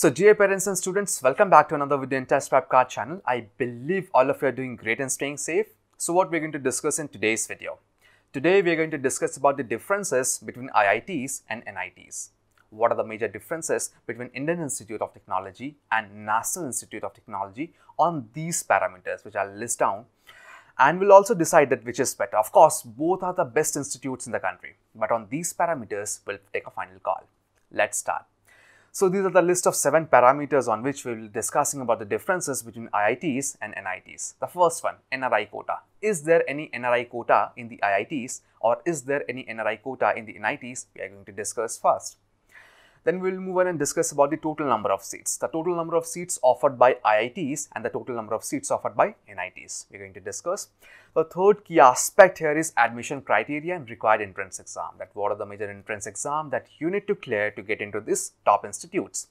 So dear parents and students, welcome back to another video in TestprepKart channel. I believe all of you are doing great and staying safe. So what we're going to discuss in today's video. Today we're going to discuss about the differences between IITs and NITs. What are the major differences between Indian Institute of Technology and National Institute of Technology on these parameters which I'll list down and we'll also decide that which is better. Of course, both are the best institutes in the country, but on these parameters, we'll take a final call. Let's start. So these are the list of seven parameters on which we will be discussing about the differences between IITs and NITs. The first one, NRI quota. Is there any NRI quota in the IITs or is there any NRI quota in the NITs? We are going to discuss first. Then we will move on and discuss about the total number of seats, the total number of seats offered by IITs and the total number of seats offered by NITs. We are going to discuss. The third key aspect here is admission criteria and required entrance exam. That what are the major entrance exam that you need to clear to get into these top institutes.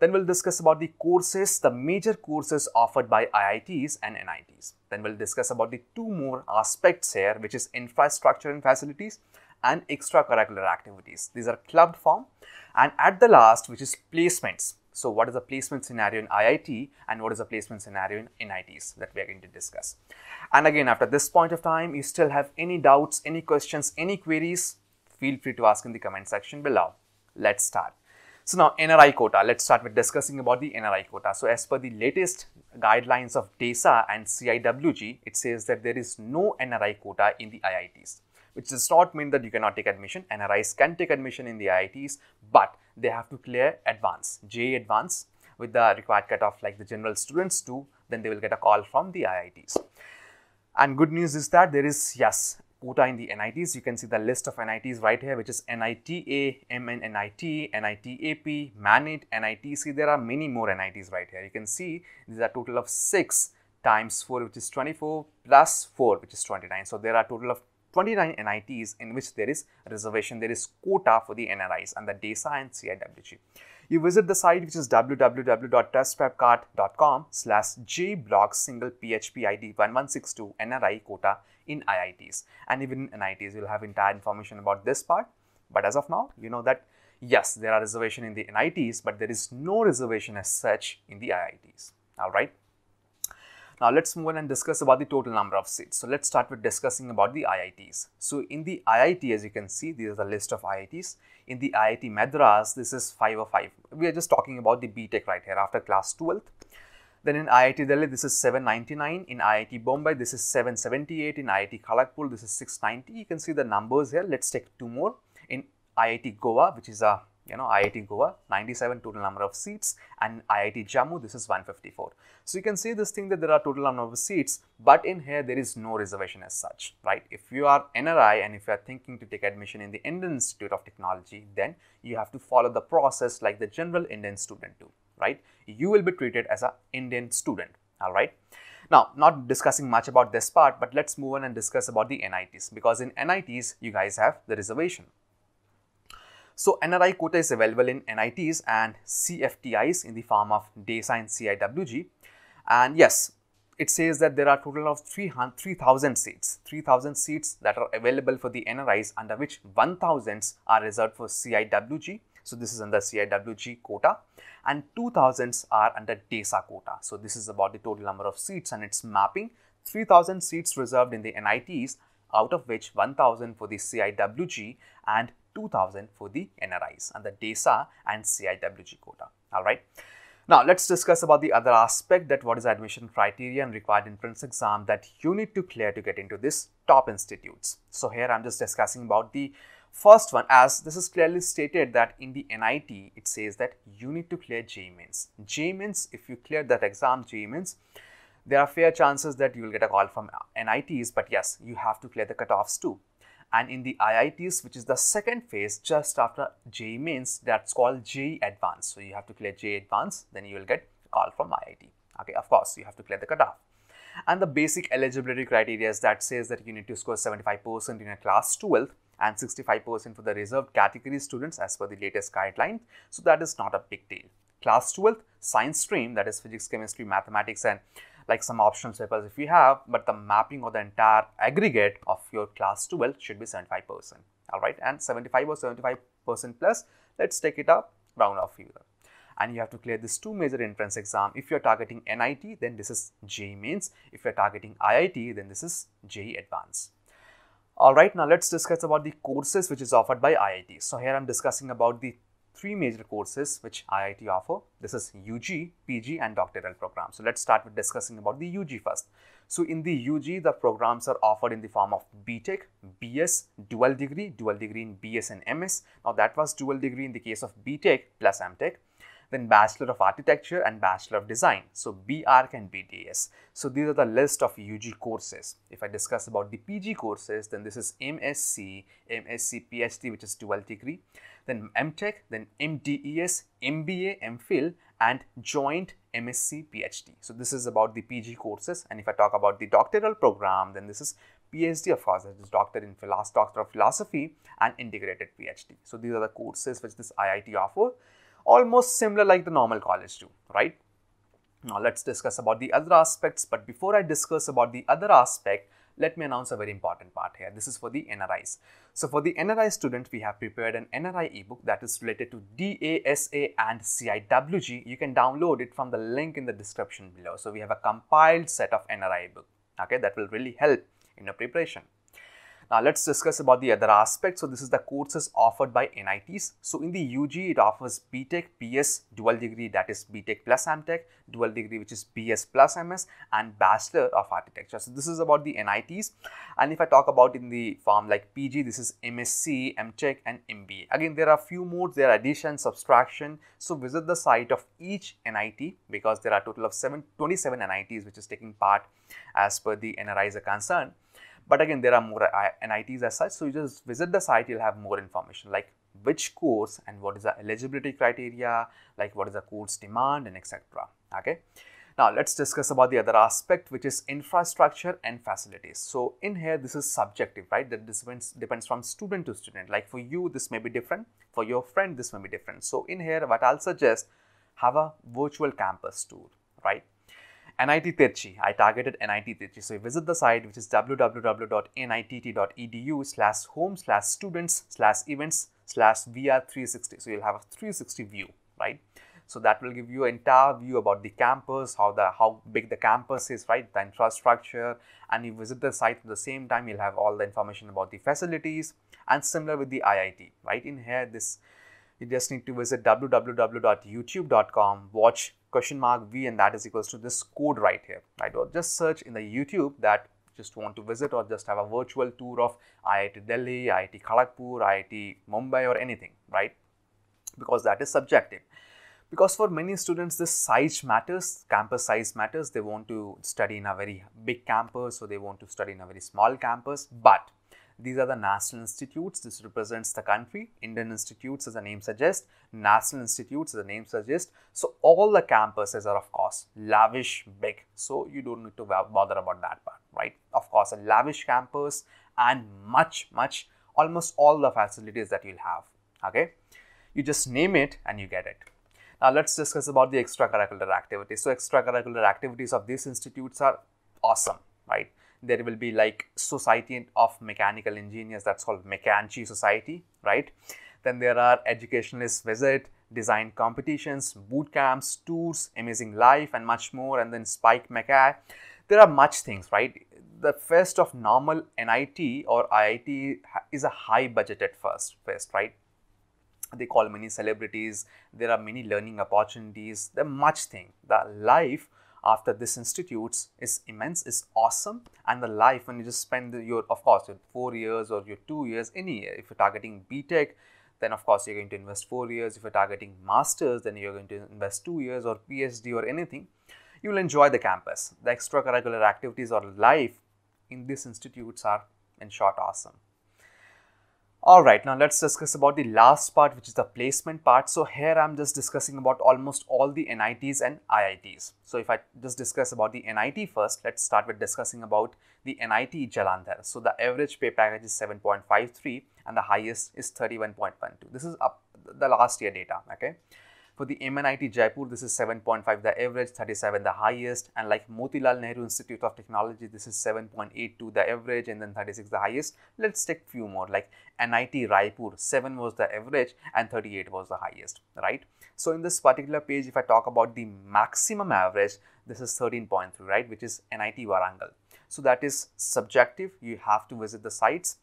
Then we'll discuss about the courses, the major courses offered by IITs and NITs. Then we'll discuss about the two more aspects here, which is infrastructure and facilities and extracurricular activities. These are clubbed form and at the last which is placements. So what is the placement scenario in IIT and what is the placement scenario in NITs that we are going to discuss. And again after this point of time you still have any doubts, any questions, any queries feel free to ask in the comment section below. Let's start. So now NRI quota, let's start with discussing about the NRI quota. So as per the latest guidelines of DASA and CIWG, it says that there is no NRI quota in the IITs which does not mean that you cannot take admission. NRIs can take admission in the IITs, but they have to clear advance, JEE advance with the required cutoff like the general students do, then they will get a call from the IITs. And good news is that there is, yes, quota in the NITs. You can see the list of NITs right here, which is NITA, MNNIT, NITAP, MANIT, NITC. There are many more NITs right here. You can see these are total of 6 times 4, which is 24, plus 4, which is 29. So, there are total of 29 NITs in which there is reservation, there is quota for the NRIs and the DASA and CIWG. You visit the site which is www.testprepkart.com slash jblog single PHP ID 1162 NRI quota in IITs. And even in NITs, you'll have entire information about this part. But as of now, you know that yes, there are reservation in the NITs, but there is no reservation as such in the IITs. All right. Now let's move on and discuss about the total number of seats. So let's start with discussing about the IITs. So in the IIT, as you can see, this is a list of IITs. In the IIT Madras, this is 505. We are just talking about the BTech right here after class 12th. Then in IIT Delhi, this is 799. In IIT Bombay, this is 778. In IIT Kharagpur, this is 690. You can see the numbers here. Let's take two more. In IIT Goa, which is a you know IIT Goa 97 total number of seats and IIT Jammu this is 154. So you can see this thing that there are total number of seats but in here there is no reservation as such right. If you are NRI and if you are thinking to take admission in the Indian Institute of Technology then you have to follow the process like the general Indian student do right. You will be treated as a Indian student alright. Now, not discussing much about this part, but let's move on and discuss about the NITs because in NITs, you guys have the reservation. So, NRI quota is available in NITs and CFTIs in the form of DASA and CIWG. And yes, it says that there are total of 3,000 seats, 3,000 seats that are available for the NRIs under which 1,000 are reserved for CIWG. So, this is under CIWG quota and 2,000 are under DASA quota. So, this is about the total number of seats and its mapping 3,000 seats reserved in the NITs out of which 1000 for the CIWG and 2000 for the NRIs and the DASA and CIWG quota. Alright. Now, let's discuss about the other aspect that what is admission criteria and required entrance exam that you need to clear to get into this top institutes. So, here I am just discussing about the first one as this is clearly stated that in the NIT it says that you need to clear JEE Mains. JEE Mains if you clear that exam JEE Mains there are fair chances that you will get a call from NITs but yes you have to clear the cutoffs too and in the IITs which is the second phase just after JEE Mains that's called JEE Advanced. So you have to clear JEE Advanced then you will get call from IIT. Okay, of course you have to clear the cutoff. And the basic eligibility criteria is that says that you need to score 75% in a class 12 and 65% for the reserved category students as per the latest guideline. So that is not a big deal. Class 12 science stream that is physics, chemistry, mathematics and like some optional papers if you have, but the mapping of the entire aggregate of your class 12 should be 75%. All right, and 75 or 75% plus, let's take it up round off here. and you have to clear this two major entrance exam. If you are targeting NIT, then this is J Mains. If you are targeting IIT, then this is J Advanced. Alright, now let's discuss about the courses which is offered by IIT. So here I'm discussing about the three major courses which IIT offer. This is UG, PG and doctoral program. So let's start with discussing about the UG first. So in the UG, the programs are offered in the form of BTech, BS, dual degree, dual degree in BS and MS. Now that was dual degree in the case of BTech plus MTech then Bachelor of Architecture and Bachelor of Design. So BArch and BDS. So these are the list of UG courses. If I discuss about the PG courses, then this is MSc, MSc PhD which is dual degree, then MTech, then MDES, MBA, MPhil and joint MSc PhD. So this is about the PG courses and if I talk about the doctoral program, then this is PhD of course, that is Doctor in Philosophy, Doctor of Philosophy and Integrated PhD. So these are the courses which this IIT offer almost similar like the normal college do, right? Now let's discuss about the other aspects, but before I discuss about the other aspect, let me announce a very important part here. This is for the NRIs. So for the NRI student, we have prepared an NRI ebook that is related to DASA and CIWG. You can download it from the link in the description below. So we have a compiled set of NRI ebook, okay, that will really help in your preparation. Now let's discuss about the other aspects. So this is the courses offered by NITs. So in the UG, it offers BTech, BS, dual degree that is BTech plus MTech, dual degree which is BS plus MS and Bachelor of Architecture. So this is about the NITs. And if I talk about in the form like PG, this is MSc, MTech and MBA. Again, there are few modes, there are addition, subtraction. So visit the site of each NIT because there are total of seven, 27 NITs which is taking part as per the NRIs are concerned. But again, there are more NITs as such. So you just visit the site, you'll have more information like which course and what is the eligibility criteria, like what is the course demand and etc. Okay. Now let's discuss about the other aspect which is infrastructure and facilities. So in here this is subjective, right? That this depends, depends from student to student. Like for you this may be different, for your friend this may be different. So in here what I'll suggest have a virtual campus tour, right? NIT Trichy. I targeted NIT Trichy. So you visit the site which is www.nitt.edu slash home slash students slash events slash VR360. So you'll have a 360 view, right? So that will give you an entire view about the campus, how the how big the campus is, right? The infrastructure, and you visit the site at the same time, you'll have all the information about the facilities, and similar with the IIT, right? In here, this you just need to visit www.youtube.com, watch question mark V and that is equals to this code right here, right? Or just search in the YouTube that just want to visit or just have a virtual tour of IIT Delhi, IIT Kharagpur, IIT Mumbai or anything, right? Because that is subjective. Because for many students, this size matters, campus size matters. They want to study in a very big campus, so they want to study in a very small campus. But these are the national institutes. This represents the country. Indian institutes, as the name suggests. National institutes, as the name suggests. So all the campuses are, of course, lavish, big. So you don't need to bother about that part, right? Of course, a lavish campus and much, much, almost all the facilities that you'll have. Okay, you just name it and you get it. Now let's discuss about the extracurricular activities. So extracurricular activities of these institutes are awesome, right? There will be like society of mechanical engineers that's called Mechanchy Society, right? Then there are educationalist visit, design competitions, boot camps, tours, amazing life and much more and then Spike Mecha. There are much things, right? The first of normal NIT or IIT is a high budgeted first, first, right? They call many celebrities. There are many learning opportunities. There are much thing. The life after this institutes is immense, is awesome. And the life when you just spend your, of course, your four years or your two years, any year, if you're targeting BTech, then of course you're going to invest four years. If you're targeting masters, then you're going to invest two years or PhD or anything. You will enjoy the campus. The extracurricular activities or life in these institutes are in short awesome. Alright, now let's discuss about the last part which is the placement part. So here I'm just discussing about almost all the NITs and IITs. So if I just discuss about the NIT first, let's start with discussing about the NIT Jalandhar. So the average pay package is 7.53 and the highest is 31.12. This is up the last year data, okay. For the MNIT Jaipur, this is 7.5 the average, 37 the highest and like Motilal Nehru Institute of Technology, this is 7.82 the average and then 36 the highest. Let's take few more like NIT Raipur, 7 was the average and 38 was the highest, right? So, in this particular page, if I talk about the maximum average, this is 13.3, right, which is NIT Warangal. So, that is subjective, you have to visit the sites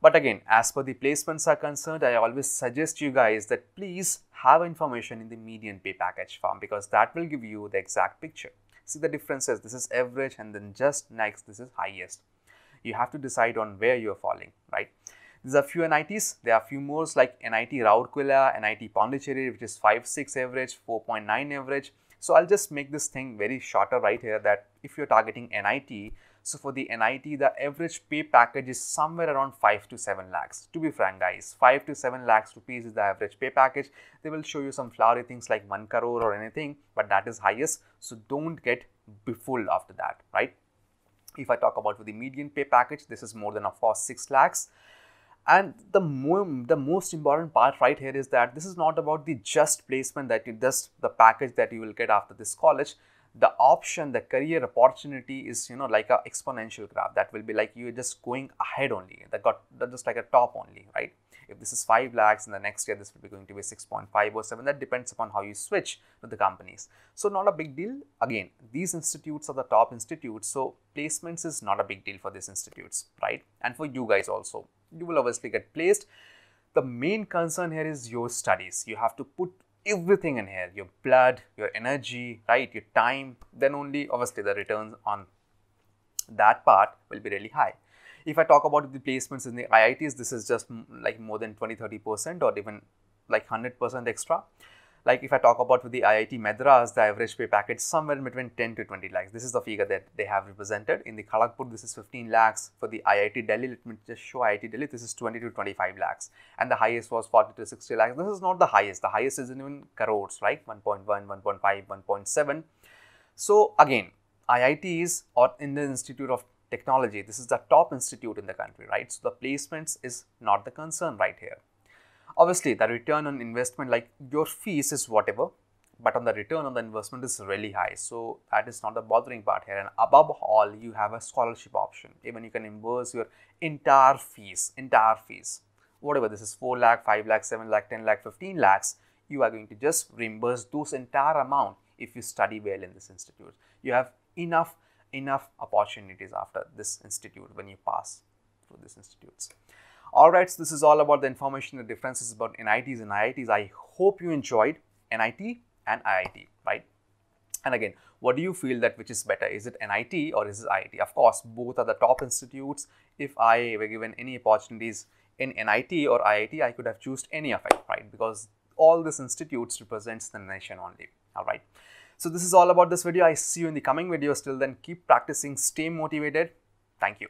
but again, as per the placements are concerned, I always suggest you guys that please have information in the median pay package form because that will give you the exact picture. See the differences, this is average and then just next, this is highest. You have to decide on where you are falling, right? These are few NITs, there are few more like NIT Rourkela, NIT Pondicherry which is 5.6 average, 4.9 average. So, I will just make this thing very shorter right here that if you are targeting NIT, so for the NIT, the average pay package is somewhere around 5 to 7 lakhs. To be frank guys, 5 to 7 lakhs rupees is the average pay package. They will show you some flowery things like 1 crore or anything, but that is highest. So don't get befooled after that, right? If I talk about the median pay package, this is more than of course 6 lakhs. And the, mo the most important part right here is that this is not about the just placement that you just the package that you will get after this college the option, the career opportunity is, you know, like a exponential graph that will be like you're just going ahead only, that got just like a top only, right? If this is 5 lakhs in the next year, this will be going to be 6.5 or 7. That depends upon how you switch with the companies. So, not a big deal. Again, these institutes are the top institutes. So, placements is not a big deal for these institutes, right? And for you guys also, you will obviously get placed. The main concern here is your studies. You have to put everything in here. Your blood your energy right your time then only obviously the returns on that part will be really high. If i talk about the placements in the iits this is just mm, like more than 20 30 percent or even like 100 percent extra like if I talk about with the IIT Madras, the average pay package somewhere between 10 to 20 lakhs. This is the figure that they have represented. In the Kharagpur, this is 15 lakhs. For the IIT Delhi, let me just show IIT Delhi, this is 20 to 25 lakhs. And the highest was 40 to 60 lakhs. This is not the highest. The highest is in even crores, right? 1.1, 1.5, 1.7. So again, IITs or Indian Institute of Technology, this is the top institute in the country, right? So the placements is not the concern right here. Obviously, the return on investment, like your fees is whatever, but on the return on the investment is really high. So that is not the bothering part here. And above all, you have a scholarship option. Even you can inverse your entire fees, entire fees, whatever this is 4 lakh, 5 lakh, 7 lakh, 10 lakh, 15 lakhs, you are going to just reimburse those entire amount if you study well in this institute. You have enough, enough opportunities after this institute when you pass through these institutes. Alright, so this is all about the information, the differences about NITs and IITs. I hope you enjoyed NIT and IIT, right? And again, what do you feel that which is better? Is it NIT or is it IIT? Of course, both are the top institutes. If I were given any opportunities in NIT or IIT, I could have chosen any of it, right? Because all these institutes represents the nation only, alright? So this is all about this video. I see you in the coming videos. Till then, keep practicing, stay motivated. Thank you.